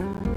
Bye.